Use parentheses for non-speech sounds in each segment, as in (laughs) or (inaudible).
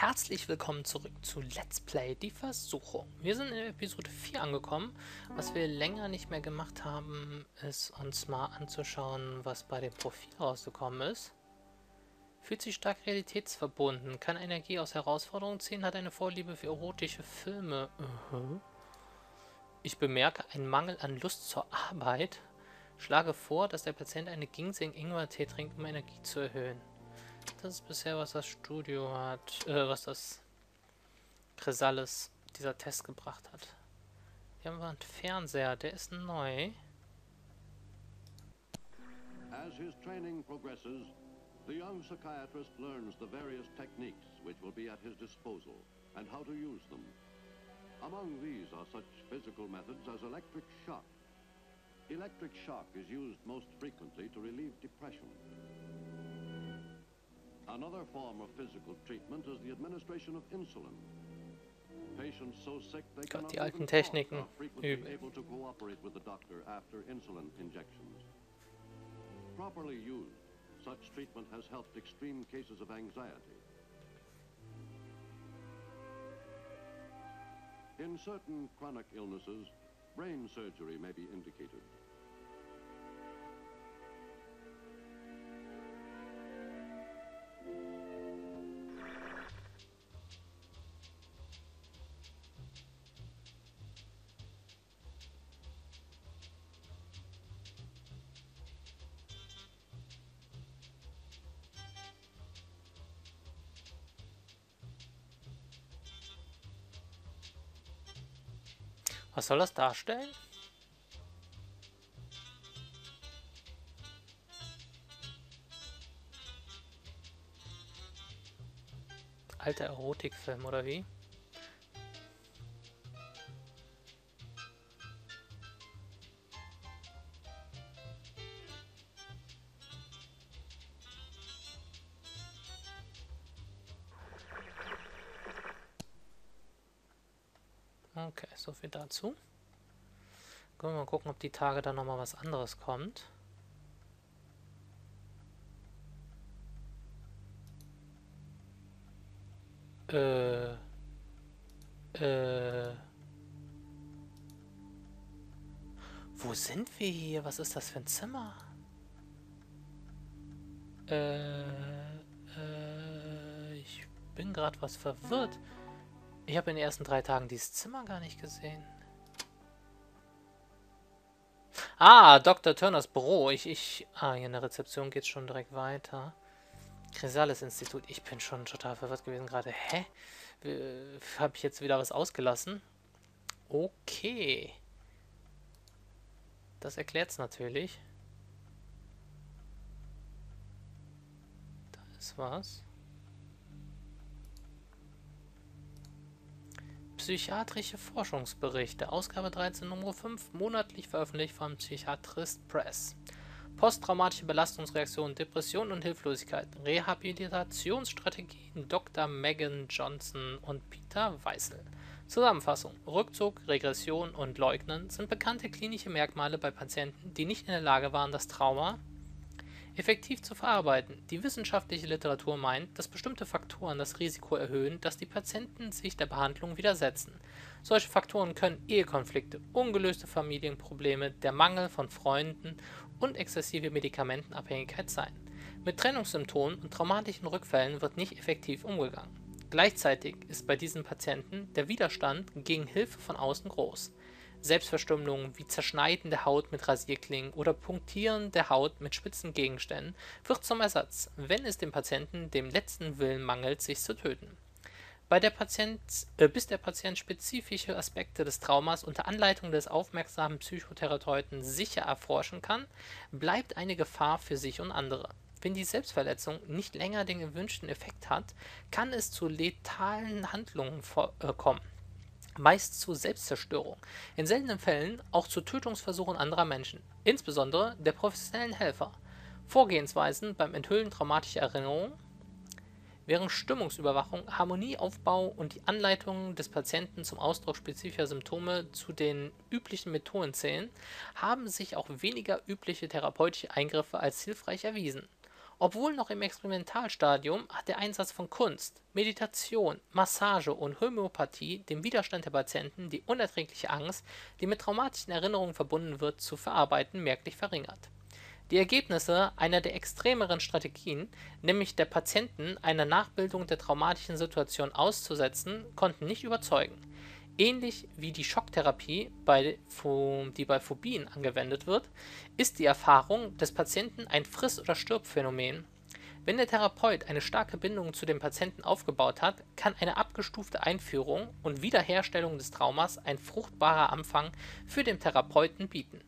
Herzlich willkommen zurück zu Let's Play Die Versuchung. Wir sind in Episode 4 angekommen. Was wir länger nicht mehr gemacht haben, ist uns mal anzuschauen, was bei dem Profil rausgekommen ist. Fühlt sich stark realitätsverbunden, kann Energie aus Herausforderungen ziehen, hat eine Vorliebe für erotische Filme. Uh -huh. Ich bemerke einen Mangel an Lust zur Arbeit. Schlage vor, dass der Patient eine Ginseng-Ingwer-Tee trinkt, um Energie zu erhöhen. Das bisher, was das Studio hat, äh, was das Chrysalis, dieser Test gebracht hat. Hier haben wir einen Fernseher, der ist neu. As his training progresses, the young psychiatrist learns the various techniques which will be at his disposal and how to use them. Among these are such physical methods as electric shock. Electric shock is used most frequently to relieve depression. Another form of physical treatment is the administration of insulin. Patients so sick they Gott, die alten Techniken able to cooperate with the doctor after insulin injections. Properly used, such treatment has helped extreme cases of anxiety. In certain chronic illnesses, brain surgery may be indicated. Was soll das darstellen? Alter Erotikfilm, oder wie? Viel dazu. Können wir mal gucken, ob die Tage dann nochmal was anderes kommt. Äh. Äh. Wo sind wir hier? Was ist das für ein Zimmer? Äh. Äh. Ich bin gerade was verwirrt. Ich habe in den ersten drei Tagen dieses Zimmer gar nicht gesehen. Ah, Dr. Turners Büro. Ich, ich... Ah, hier in der Rezeption geht es schon direkt weiter. Chrysalis Institut. Ich bin schon total verwirrt gewesen gerade. Hä? Habe ich jetzt wieder was ausgelassen? Okay. Das erklärt es natürlich. Da ist was. Psychiatrische Forschungsberichte, Ausgabe 13 Nummer 5, monatlich veröffentlicht vom Psychiatrist Press. Posttraumatische Belastungsreaktionen, Depression und Hilflosigkeit. Rehabilitationsstrategien Dr. Megan Johnson und Peter Weißel. Zusammenfassung. Rückzug, Regression und Leugnen sind bekannte klinische Merkmale bei Patienten, die nicht in der Lage waren, das Trauma effektiv zu verarbeiten. Die wissenschaftliche Literatur meint, dass bestimmte Faktoren das Risiko erhöhen, dass die Patienten sich der Behandlung widersetzen. Solche Faktoren können Ehekonflikte, ungelöste Familienprobleme, der Mangel von Freunden und exzessive Medikamentenabhängigkeit sein. Mit Trennungssymptomen und traumatischen Rückfällen wird nicht effektiv umgegangen. Gleichzeitig ist bei diesen Patienten der Widerstand gegen Hilfe von außen groß. Selbstverstümmelungen wie Zerschneiden der Haut mit Rasierklingen oder Punktieren der Haut mit spitzen Gegenständen wird zum Ersatz, wenn es dem Patienten dem letzten Willen mangelt, sich zu töten. Der Patient, äh, bis der Patient spezifische Aspekte des Traumas unter Anleitung des aufmerksamen Psychotherapeuten sicher erforschen kann, bleibt eine Gefahr für sich und andere. Wenn die Selbstverletzung nicht länger den gewünschten Effekt hat, kann es zu letalen Handlungen äh, kommen meist zu Selbstzerstörung, in seltenen Fällen auch zu Tötungsversuchen anderer Menschen, insbesondere der professionellen Helfer. Vorgehensweisen beim Enthüllen traumatischer Erinnerungen, während Stimmungsüberwachung, Harmonieaufbau und die Anleitungen des Patienten zum Ausdruck spezifischer Symptome zu den üblichen Methoden zählen, haben sich auch weniger übliche therapeutische Eingriffe als hilfreich erwiesen. Obwohl noch im Experimentalstadium hat der Einsatz von Kunst, Meditation, Massage und Homöopathie den Widerstand der Patienten, die unerträgliche Angst, die mit traumatischen Erinnerungen verbunden wird, zu verarbeiten, merklich verringert. Die Ergebnisse einer der extremeren Strategien, nämlich der Patienten einer Nachbildung der traumatischen Situation auszusetzen, konnten nicht überzeugen. Ähnlich wie die Schocktherapie, bei, die bei Phobien angewendet wird, ist die Erfahrung des Patienten ein Friss- oder Stirb-Phänomen. Wenn der Therapeut eine starke Bindung zu dem Patienten aufgebaut hat, kann eine abgestufte Einführung und Wiederherstellung des Traumas ein fruchtbarer Anfang für den Therapeuten bieten.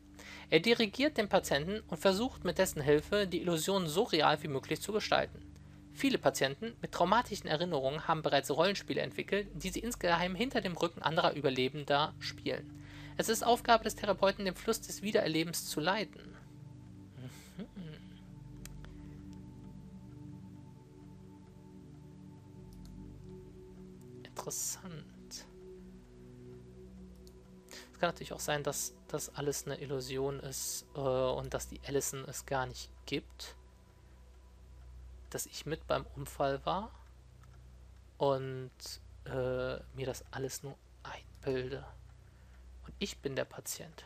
Er dirigiert den Patienten und versucht mit dessen Hilfe, die Illusion so real wie möglich zu gestalten. Viele Patienten mit traumatischen Erinnerungen haben bereits Rollenspiele entwickelt, die sie insgeheim hinter dem Rücken anderer Überlebender spielen. Es ist Aufgabe des Therapeuten, den Fluss des Wiedererlebens zu leiten. Mhm. Interessant kann natürlich auch sein, dass das alles eine Illusion ist äh, und dass die Allison es gar nicht gibt. Dass ich mit beim Unfall war und äh, mir das alles nur einbilde. Und ich bin der Patient.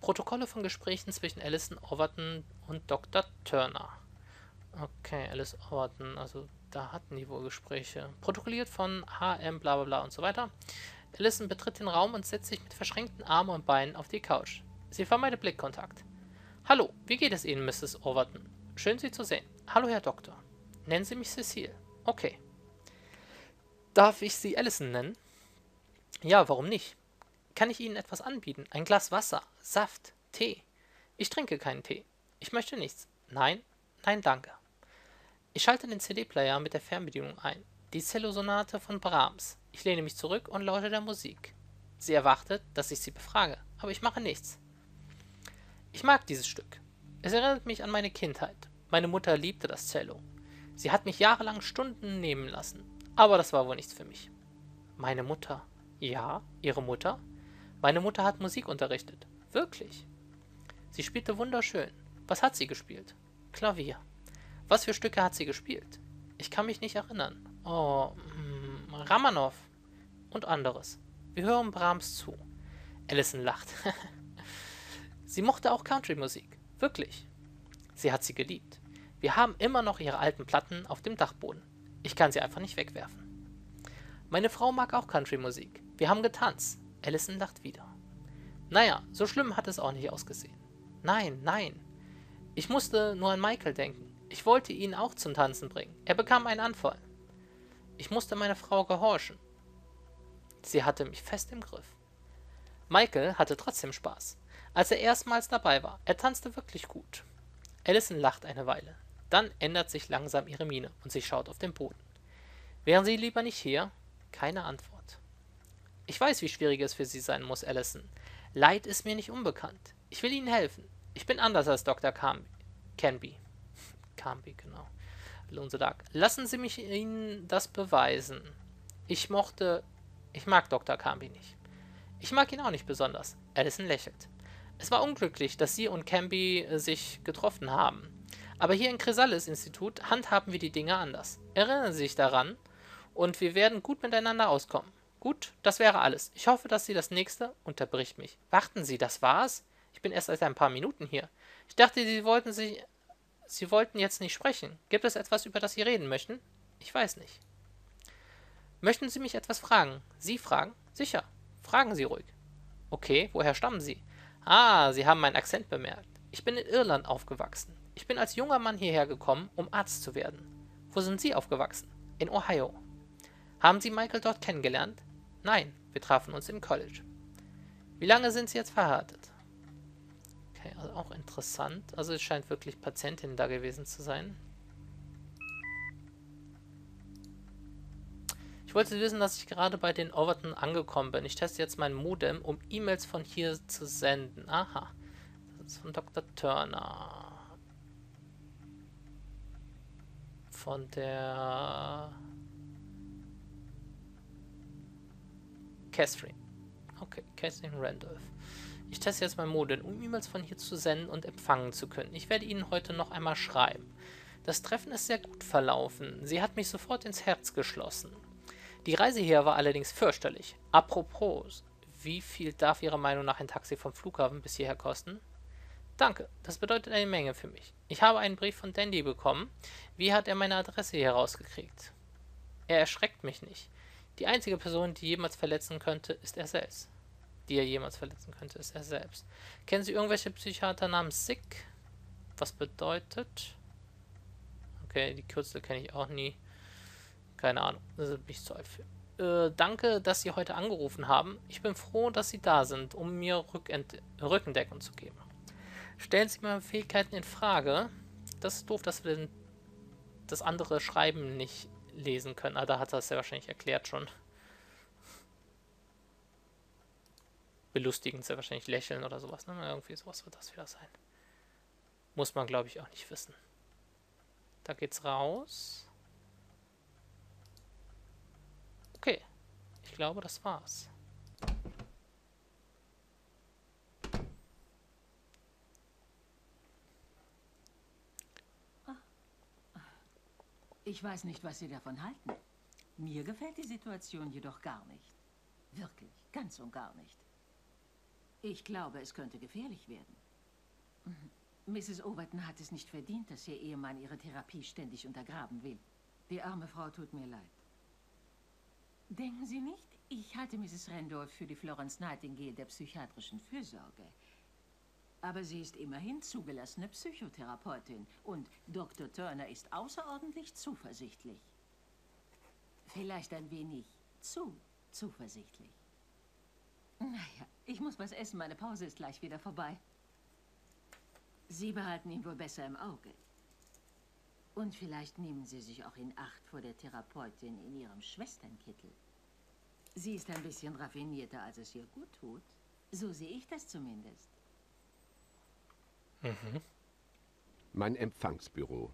Protokolle von Gesprächen zwischen Alison Overton und Dr. Turner. Okay, Alice Overton, also da hatten die wohl Gespräche. Protokolliert von HM, bla bla bla und so weiter. Alison betritt den Raum und setzt sich mit verschränkten Armen und Beinen auf die Couch. Sie vermeidet Blickkontakt. Hallo, wie geht es Ihnen, Mrs. Overton? Schön, Sie zu sehen. Hallo, Herr Doktor. Nennen Sie mich Cecile. Okay. Darf ich Sie Alison nennen? Ja, warum nicht? Kann ich Ihnen etwas anbieten? Ein Glas Wasser, Saft, Tee? Ich trinke keinen Tee. Ich möchte nichts. Nein, nein, danke. Ich schalte den CD-Player mit der Fernbedienung ein. Die Cellosonate von Brahms. Ich lehne mich zurück und lausche der Musik. Sie erwartet, dass ich sie befrage, aber ich mache nichts. Ich mag dieses Stück. Es erinnert mich an meine Kindheit. Meine Mutter liebte das Cello. Sie hat mich jahrelang Stunden nehmen lassen, aber das war wohl nichts für mich. Meine Mutter. Ja, ihre Mutter? Meine Mutter hat Musik unterrichtet. Wirklich. Sie spielte wunderschön. Was hat sie gespielt? Klavier. Was für Stücke hat sie gespielt? Ich kann mich nicht erinnern. Oh, mm, Ramanov und anderes. Wir hören Brahms zu. Allison lacht. (laughs) sie mochte auch Country-Musik. Wirklich. Sie hat sie geliebt. Wir haben immer noch ihre alten Platten auf dem Dachboden. Ich kann sie einfach nicht wegwerfen. Meine Frau mag auch Country-Musik. Wir haben getanzt. Allison lacht wieder. Naja, so schlimm hat es auch nicht ausgesehen. Nein, nein. Ich musste nur an Michael denken. Ich wollte ihn auch zum Tanzen bringen. Er bekam einen Anfall. Ich musste meiner Frau gehorchen. Sie hatte mich fest im Griff. Michael hatte trotzdem Spaß, als er erstmals dabei war. Er tanzte wirklich gut. Allison lacht eine Weile. Dann ändert sich langsam ihre Miene und sie schaut auf den Boden. Wären Sie lieber nicht hier? Keine Antwort. Ich weiß, wie schwierig es für Sie sein muss, Allison. Leid ist mir nicht unbekannt. Ich will Ihnen helfen. Ich bin anders als Dr. Canby. (laughs) Camby, genau. Alonso. Lassen Sie mich Ihnen das beweisen. Ich mochte. Ich mag Dr. Camby nicht. Ich mag ihn auch nicht besonders. Allison lächelt. Es war unglücklich, dass Sie und Camby äh, sich getroffen haben. Aber hier im Chrysalis-Institut handhaben wir die Dinge anders. Erinnern Sie sich daran und wir werden gut miteinander auskommen. Gut, das wäre alles. Ich hoffe, dass Sie das nächste unterbricht mich. Warten Sie, das war's? Ich bin erst seit ein paar Minuten hier. Ich dachte, Sie wollten sich Sie wollten jetzt nicht sprechen. Gibt es etwas, über das Sie reden möchten? Ich weiß nicht. Möchten Sie mich etwas fragen? Sie fragen? Sicher. Fragen Sie ruhig. Okay, woher stammen Sie? Ah, Sie haben meinen Akzent bemerkt. Ich bin in Irland aufgewachsen. Ich bin als junger Mann hierher gekommen, um Arzt zu werden. Wo sind Sie aufgewachsen? In Ohio. Haben Sie Michael dort kennengelernt? Nein, wir trafen uns im College. Wie lange sind Sie jetzt verheiratet? Okay, also auch interessant. Also es scheint wirklich Patientin da gewesen zu sein. Ich wollte wissen, dass ich gerade bei den Overton angekommen bin. Ich teste jetzt mein Modem, um E-Mails von hier zu senden. Aha. Das ist von Dr. Turner. Von der... Catherine. Okay, Catherine Randolph. Ich teste jetzt mein Modem, um E-Mails von hier zu senden und empfangen zu können. Ich werde Ihnen heute noch einmal schreiben. Das Treffen ist sehr gut verlaufen. Sie hat mich sofort ins Herz geschlossen. Die Reise hier war allerdings fürchterlich. Apropos, wie viel darf Ihrer Meinung nach ein Taxi vom Flughafen bis hierher kosten? Danke, das bedeutet eine Menge für mich. Ich habe einen Brief von Dandy bekommen. Wie hat er meine Adresse hier rausgekriegt? Er erschreckt mich nicht. Die einzige Person, die jemals verletzen könnte, ist er selbst. Die er jemals verletzen könnte, ist er selbst. Kennen Sie irgendwelche Psychiater namens Sick? Was bedeutet? Okay, die Kürzel kenne ich auch nie. Keine Ahnung, das ist nicht zu alt. Äh, danke, dass Sie heute angerufen haben. Ich bin froh, dass Sie da sind, um mir Rückent Rückendeckung zu geben. Stellen Sie meine Fähigkeiten in Frage. Das ist doof, dass wir das andere Schreiben nicht lesen können. Ah, da hat er es ja wahrscheinlich erklärt schon. Belustigend ja wahrscheinlich lächeln oder sowas. Ne? Irgendwie sowas wird das wieder sein. Muss man, glaube ich, auch nicht wissen. Da geht's raus. Okay. Ich glaube, das war's. Ich weiß nicht, was Sie davon halten. Mir gefällt die Situation jedoch gar nicht. Wirklich, ganz und gar nicht. Ich glaube, es könnte gefährlich werden. Mrs. Overton hat es nicht verdient, dass ihr Ehemann ihre Therapie ständig untergraben will. Die arme Frau tut mir leid. Denken Sie nicht, ich halte Mrs. Randolph für die Florence Nightingale der psychiatrischen Fürsorge. Aber sie ist immerhin zugelassene Psychotherapeutin und Dr. Turner ist außerordentlich zuversichtlich. Vielleicht ein wenig zu zuversichtlich. Naja, ich muss was essen. Meine Pause ist gleich wieder vorbei. Sie behalten ihn wohl besser im Auge. Und vielleicht nehmen Sie sich auch in Acht vor der Therapeutin in Ihrem Schwesternkittel. Sie ist ein bisschen raffinierter, als es ihr gut tut. So sehe ich das zumindest. Mhm. Mein Empfangsbüro.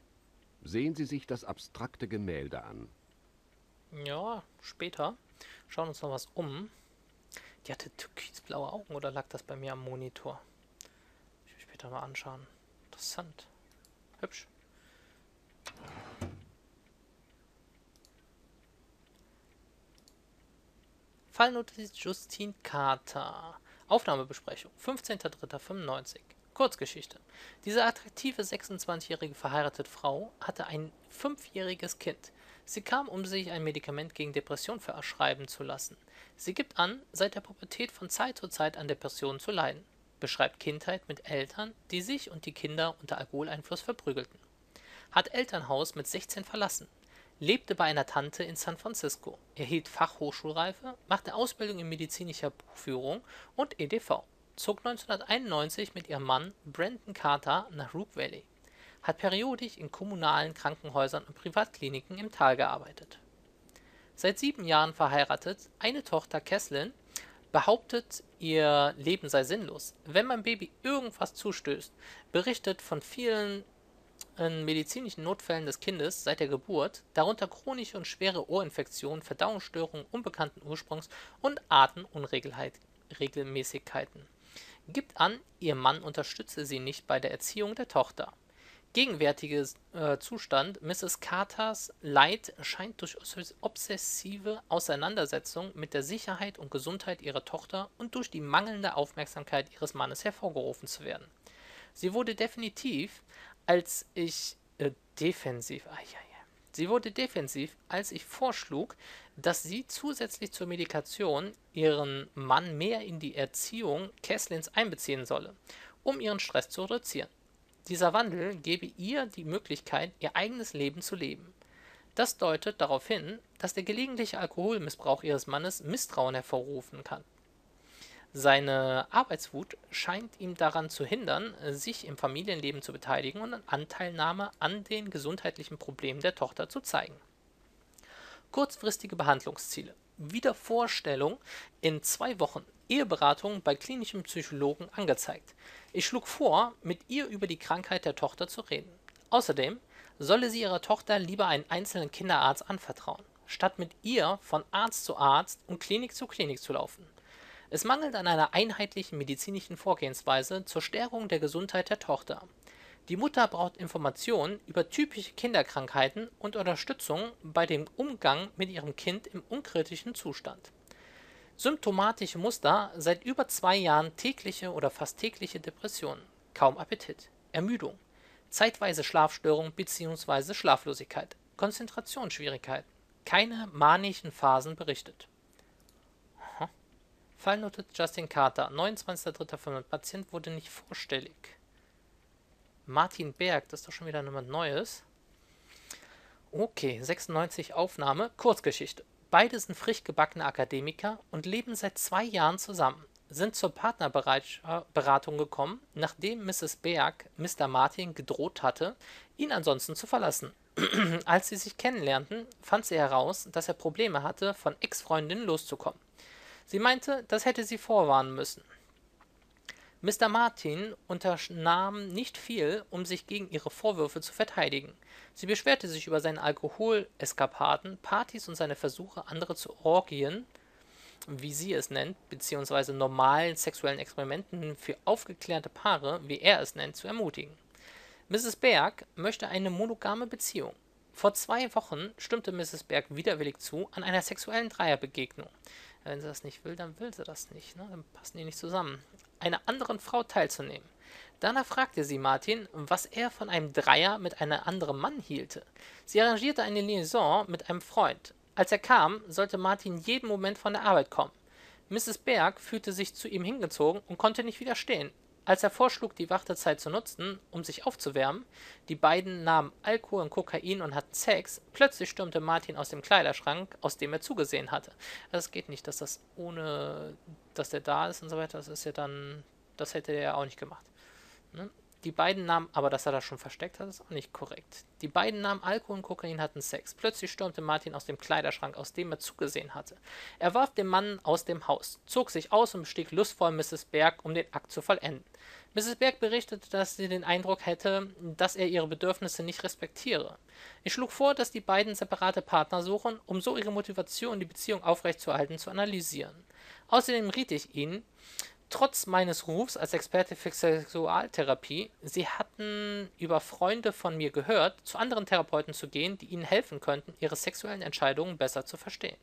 Sehen Sie sich das abstrakte Gemälde an. Ja, später. Schauen uns noch was um. Die hatte türkisblaue Augen oder lag das bei mir am Monitor? Ich will später mal anschauen. Interessant. Hübsch. Fallnotiz Justin Carter. Aufnahmebesprechung. 15.03.95. Kurzgeschichte. Diese attraktive 26-jährige verheiratete Frau hatte ein fünfjähriges Kind. Sie kam, um sich ein Medikament gegen Depression verschreiben zu lassen. Sie gibt an, seit der Pubertät von Zeit zu Zeit an Depressionen zu leiden. Beschreibt Kindheit mit Eltern, die sich und die Kinder unter Alkoholeinfluss verprügelten. Hat Elternhaus mit 16 verlassen. Lebte bei einer Tante in San Francisco. Erhielt Fachhochschulreife, machte Ausbildung in medizinischer Buchführung und EDV zog 1991 mit ihrem Mann Brandon Carter nach Rook Valley, hat periodisch in kommunalen Krankenhäusern und Privatkliniken im Tal gearbeitet. Seit sieben Jahren verheiratet, eine Tochter Kesslin behauptet, ihr Leben sei sinnlos. Wenn mein Baby irgendwas zustößt, berichtet von vielen äh, medizinischen Notfällen des Kindes seit der Geburt, darunter chronische und schwere Ohrinfektionen, Verdauungsstörungen unbekannten Ursprungs und Atemunregelmäßigkeiten gibt an, ihr Mann unterstütze sie nicht bei der Erziehung der Tochter. Gegenwärtiger äh, Zustand Mrs. Carters Leid scheint durch obsessive Auseinandersetzung mit der Sicherheit und Gesundheit ihrer Tochter und durch die mangelnde Aufmerksamkeit ihres Mannes hervorgerufen zu werden. Sie wurde definitiv, als ich äh, defensiv, ah, ja, ja. Sie wurde defensiv, als ich vorschlug, dass sie zusätzlich zur Medikation ihren Mann mehr in die Erziehung Kesslins einbeziehen solle, um ihren Stress zu reduzieren. Dieser Wandel gebe ihr die Möglichkeit, ihr eigenes Leben zu leben. Das deutet darauf hin, dass der gelegentliche Alkoholmissbrauch ihres Mannes Misstrauen hervorrufen kann. Seine Arbeitswut scheint ihm daran zu hindern, sich im Familienleben zu beteiligen und Anteilnahme an den gesundheitlichen Problemen der Tochter zu zeigen. Kurzfristige Behandlungsziele. Wiedervorstellung in zwei Wochen. Eheberatung bei klinischen Psychologen angezeigt. Ich schlug vor, mit ihr über die Krankheit der Tochter zu reden. Außerdem solle sie ihrer Tochter lieber einen einzelnen Kinderarzt anvertrauen, statt mit ihr von Arzt zu Arzt und Klinik zu Klinik zu laufen. Es mangelt an einer einheitlichen medizinischen Vorgehensweise zur Stärkung der Gesundheit der Tochter. Die Mutter braucht Informationen über typische Kinderkrankheiten und Unterstützung bei dem Umgang mit ihrem Kind im unkritischen Zustand. Symptomatische Muster seit über zwei Jahren tägliche oder fast tägliche Depressionen, kaum Appetit, Ermüdung, zeitweise Schlafstörung bzw. Schlaflosigkeit, Konzentrationsschwierigkeiten, keine manischen Phasen berichtet. Fallnote Justin Carter, 29.03.5. Patient wurde nicht vorstellig. Martin Berg, das ist doch schon wieder jemand Neues. Okay, 96 Aufnahme, Kurzgeschichte. Beide sind frisch gebackene Akademiker und leben seit zwei Jahren zusammen, sind zur Partnerberatung gekommen, nachdem Mrs. Berg Mr. Martin gedroht hatte, ihn ansonsten zu verlassen. (clears throat) Als sie sich kennenlernten, fand sie heraus, dass er Probleme hatte, von Ex-Freundinnen loszukommen. Sie meinte, das hätte sie vorwarnen müssen. Mr. Martin unternahm nicht viel, um sich gegen ihre Vorwürfe zu verteidigen. Sie beschwerte sich über seine Alkoholeskapaden, Partys und seine Versuche, andere zu Orgien, wie sie es nennt, beziehungsweise normalen sexuellen Experimenten für aufgeklärte Paare, wie er es nennt, zu ermutigen. Mrs. Berg möchte eine monogame Beziehung. Vor zwei Wochen stimmte Mrs. Berg widerwillig zu an einer sexuellen Dreierbegegnung. Wenn sie das nicht will, dann will sie das nicht. Ne? Dann passen die nicht zusammen einer anderen Frau teilzunehmen. Danach fragte sie Martin, was er von einem Dreier mit einem anderen Mann hielte. Sie arrangierte eine Liaison mit einem Freund. Als er kam, sollte Martin jeden Moment von der Arbeit kommen. Mrs. Berg fühlte sich zu ihm hingezogen und konnte nicht widerstehen. Als er vorschlug, die Wartezeit zu nutzen, um sich aufzuwärmen, die beiden nahmen Alkohol und Kokain und hatten Sex, plötzlich stürmte Martin aus dem Kleiderschrank, aus dem er zugesehen hatte. Also es geht nicht, dass das ohne, dass der da ist und so weiter, das ist ja dann, das hätte er ja auch nicht gemacht. Ne? Die beiden nahmen, aber dass er das schon versteckt hat, ist auch nicht korrekt. Die beiden nahmen Alkohol und Kokain, hatten Sex. Plötzlich stürmte Martin aus dem Kleiderschrank, aus dem er zugesehen hatte. Er warf den Mann aus dem Haus, zog sich aus und bestieg lustvoll Mrs. Berg, um den Akt zu vollenden. Mrs. Berg berichtete, dass sie den Eindruck hätte, dass er ihre Bedürfnisse nicht respektiere. Ich schlug vor, dass die beiden separate Partner suchen, um so ihre Motivation, die Beziehung aufrechtzuerhalten, zu analysieren. Außerdem riet ich ihnen, trotz meines Rufs als Experte für Sexualtherapie, sie hatten über Freunde von mir gehört, zu anderen Therapeuten zu gehen, die ihnen helfen könnten, ihre sexuellen Entscheidungen besser zu verstehen.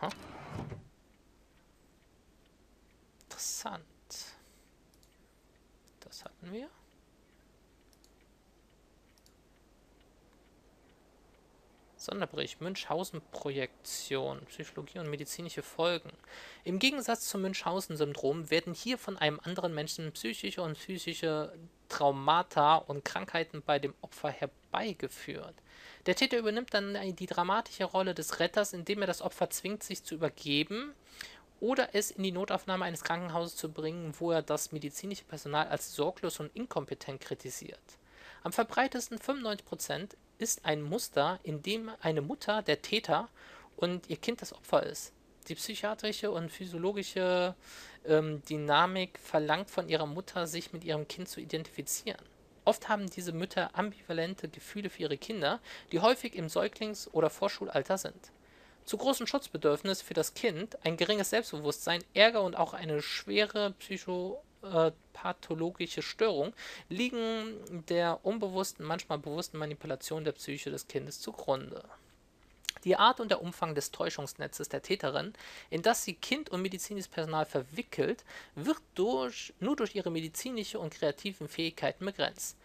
Aha. Interessant. Das hatten wir. Sonderbericht Münchhausen-Projektion, Psychologie und medizinische Folgen. Im Gegensatz zum Münchhausen-Syndrom werden hier von einem anderen Menschen psychische und physische Traumata und Krankheiten bei dem Opfer herbeigeführt. Der Täter übernimmt dann die dramatische Rolle des Retters, indem er das Opfer zwingt, sich zu übergeben oder es in die Notaufnahme eines Krankenhauses zu bringen, wo er das medizinische Personal als sorglos und inkompetent kritisiert. Am verbreitesten 95% ist ein Muster, in dem eine Mutter der Täter und ihr Kind das Opfer ist. Die psychiatrische und physiologische ähm, Dynamik verlangt von ihrer Mutter, sich mit ihrem Kind zu identifizieren. Oft haben diese Mütter ambivalente Gefühle für ihre Kinder, die häufig im Säuglings- oder Vorschulalter sind. Zu großem Schutzbedürfnis für das Kind, ein geringes Selbstbewusstsein, Ärger und auch eine schwere Psycho pathologische Störung liegen der unbewussten, manchmal bewussten Manipulation der Psyche des Kindes zugrunde. Die Art und der Umfang des Täuschungsnetzes der Täterin, in das sie Kind und medizinisches Personal verwickelt, wird durch, nur durch ihre medizinische und kreativen Fähigkeiten begrenzt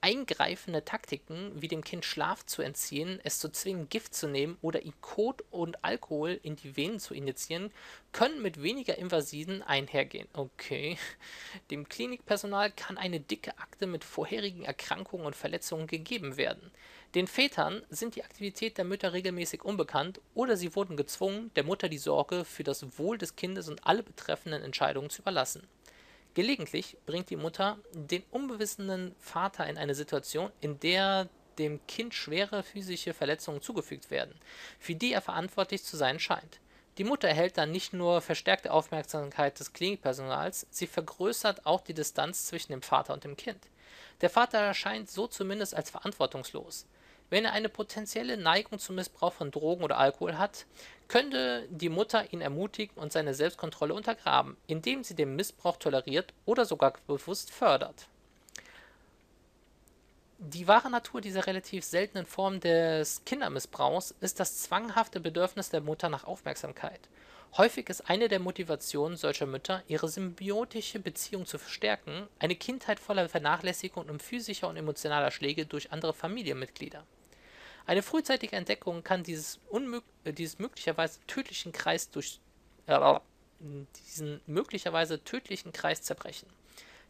eingreifende Taktiken, wie dem Kind Schlaf zu entziehen, es zu zwingen, Gift zu nehmen oder ihm Kot und Alkohol in die Venen zu injizieren, können mit weniger invasiven einhergehen. Okay. Dem Klinikpersonal kann eine dicke Akte mit vorherigen Erkrankungen und Verletzungen gegeben werden. Den Vätern sind die Aktivität der Mütter regelmäßig unbekannt oder sie wurden gezwungen, der Mutter die Sorge für das Wohl des Kindes und alle betreffenden Entscheidungen zu überlassen. Gelegentlich bringt die Mutter den unbewissenden Vater in eine Situation, in der dem Kind schwere physische Verletzungen zugefügt werden, für die er verantwortlich zu sein scheint. Die Mutter erhält dann nicht nur verstärkte Aufmerksamkeit des Klinikpersonals, sie vergrößert auch die Distanz zwischen dem Vater und dem Kind. Der Vater erscheint so zumindest als verantwortungslos. Wenn er eine potenzielle Neigung zum Missbrauch von Drogen oder Alkohol hat, könnte die Mutter ihn ermutigen und seine Selbstkontrolle untergraben, indem sie den Missbrauch toleriert oder sogar bewusst fördert. Die wahre Natur dieser relativ seltenen Form des Kindermissbrauchs ist das zwanghafte Bedürfnis der Mutter nach Aufmerksamkeit. Häufig ist eine der Motivationen solcher Mütter, ihre symbiotische Beziehung zu verstärken, eine Kindheit voller Vernachlässigung und physischer und emotionaler Schläge durch andere Familienmitglieder. Eine frühzeitige Entdeckung kann dieses, äh, dieses möglicherweise tödlichen Kreis durch äh, diesen möglicherweise tödlichen Kreis zerbrechen.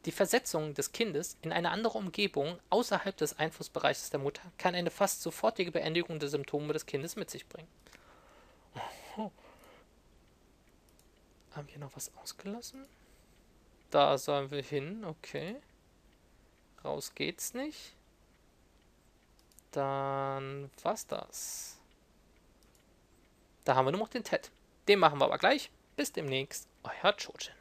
Die Versetzung des Kindes in eine andere Umgebung außerhalb des Einflussbereiches der Mutter kann eine fast sofortige Beendigung der Symptome des Kindes mit sich bringen. Haben wir noch was ausgelassen? Da sollen wir hin, okay. Raus geht's nicht. Dann war's das. Da haben wir nur noch den Ted. Den machen wir aber gleich. Bis demnächst. Euer Chojin.